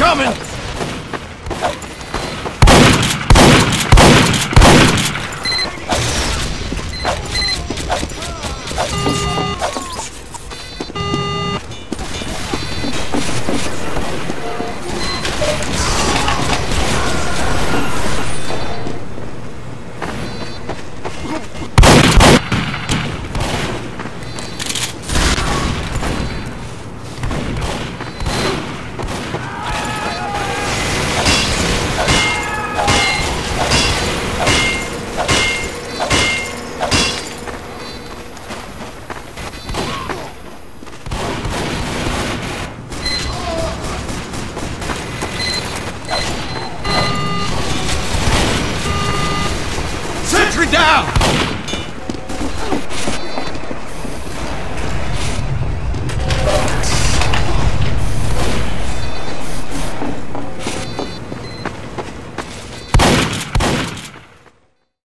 Incoming! Down!